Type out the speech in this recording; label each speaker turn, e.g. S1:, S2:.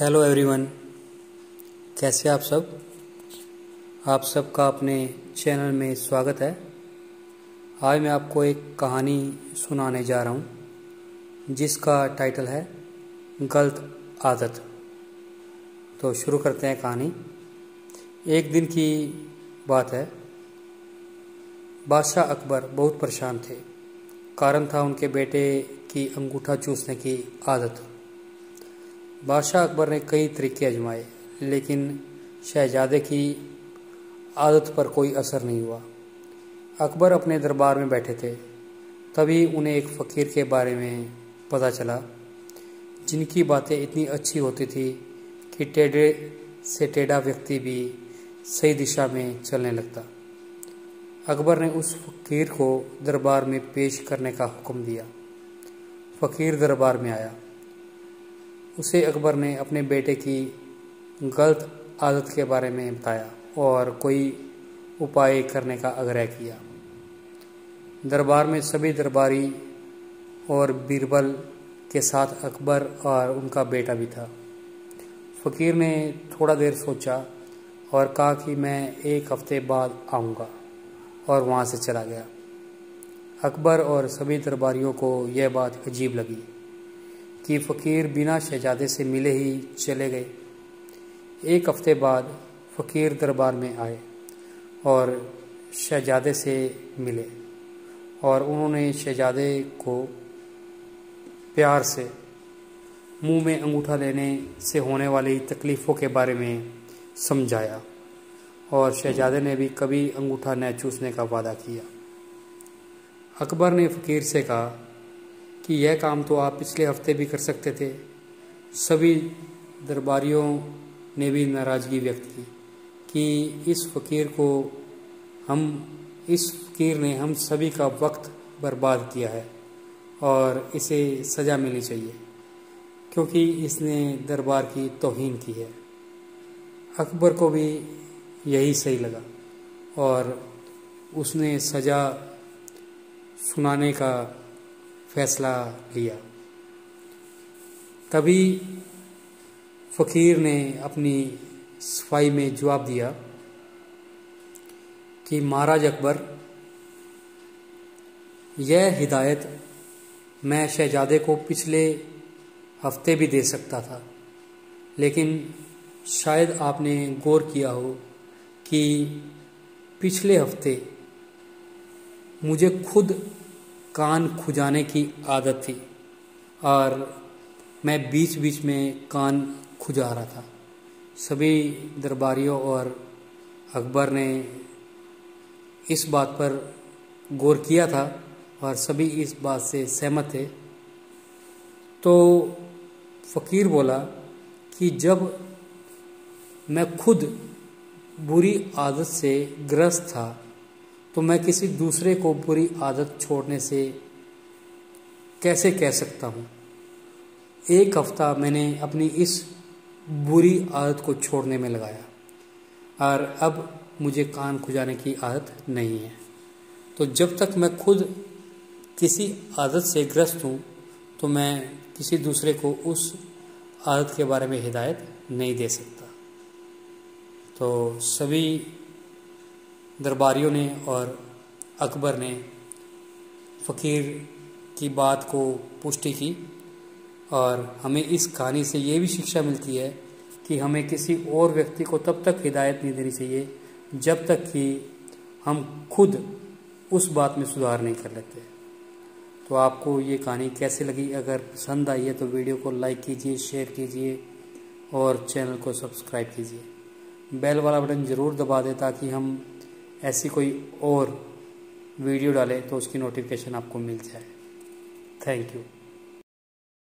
S1: Hello everyone कैसे आप सब? आप सबका अपने चैनल में स्वागत है। आज मैं आपको एक कहानी सुनाने जा रहा हूँ, जिसका टाइटल है गलत आदत। तो शुरू करते हैं कहानी। एक दिन की बात है। बादशाह अकबर बहुत परेशान थे। कारण था उनके बेटे की अंगूठा चूसने की आदत। बादशाह अकबर ने कई तरीके आजमाए, लेकिन शहजादे की आदत पर कोई असर नहीं हुआ। अकबर अपने दरबार में बैठे थे। तभी उन्हें एक फ़कीर के बारे में पता चला, जिनकी बातें इतनी अच्छी होती थी कि टेढ़े से टेढ़ा व्यक्ति भी सही दिशा में चलने लगता। अकबर ने उस फ़कीर को दरबार में पेश करने का हुक्म दिया। फ़कीर दरबार में आया। उसे अकबर ने अपने बेटे की गलत आदत के बारे में बताया और कोई उपाय करने का आग्रह किया। दरबार में सभी दरबारी और बीरबल के साथ अकबर और उनका बेटा भी था। फ़कीर ने थोड़ा देर सोचा और कहा कि मैं एक हफ़्ते बाद आऊँगा और वहाँ से चला गया। अकबर और सभी दरबारियों को यह बात अजीब लगी। कि फ़कीर बिना शहजादे से मिले ही चले गए। एक हफ़्ते बाद फ़कीर दरबार में आए और शहजादे से मिले और उन्होंने शहजादे को प्यार से, मुँह में अंगूठा लेने से होने वाली तकलीफ़ों के बारे में समझाया और शहजादे ने भी कभी अंगूठा न चूसने का वादा किया। अकबर ने फ़कीर से कहा कि यह काम तो आप पिछले हफ़्ते भी कर सकते थे। सभी दरबारियों ने भी नाराज़गी व्यक्त की कि इस फ़कीर को हम, इस फ़कीर ने हम सभी का वक्त बर्बाद किया है और इसे सज़ा मिलनी चाहिए, क्योंकि इसने दरबार की तोहीन की है। अकबर को भी यही सही लगा और उसने सज़ा सुनाने का फैसला लिया। तभी फ़कीर ने अपनी सफ़ाई में जवाब दिया कि, महाराज अकबर, यह हिदायत मैं शहजादे को पिछले हफ़्ते भी दे सकता था, लेकिन शायद आपने गौर किया हो कि पिछले हफ़्ते मुझे खुद कान खुजाने की आदत थी और मैं बीच बीच में कान खुजा रहा था। सभी दरबारियों और अकबर ने इस बात पर गौर किया था और सभी इस बात से सहमत थे। तो फ़कीर बोला कि जब मैं खुद बुरी आदत से ग्रस्त था तो मैं किसी दूसरे को बुरी आदत छोड़ने से कैसे कह सकता हूँ? एक हफ़्ता मैंने अपनी इस बुरी आदत को छोड़ने में लगाया, और अब मुझे कान खुजाने की आदत नहीं है। तो जब तक मैं खुद किसी आदत से ग्रस्त हूँ तो मैं किसी दूसरे को उस आदत के बारे में हिदायत नहीं दे सकता। तो सभी दरबारियों ने और अकबर ने फ़कीर की बात को पुष्टि की और हमें इस कहानी से ये भी शिक्षा मिलती है कि हमें किसी और व्यक्ति को तब तक हिदायत नहीं देनी चाहिए जब तक कि हम खुद उस बात में सुधार नहीं कर लेते। तो आपको ये कहानी कैसे लगी? अगर पसंद आई है तो वीडियो को लाइक कीजिए, शेयर कीजिए और चैनल को सब्सक्राइब कीजिए। बेल वाला बटन ज़रूर दबा दें ताकि हम ऐसी कोई और वीडियो डालें तो उसकी नोटिफिकेशन आपको मिल जाए। Thank you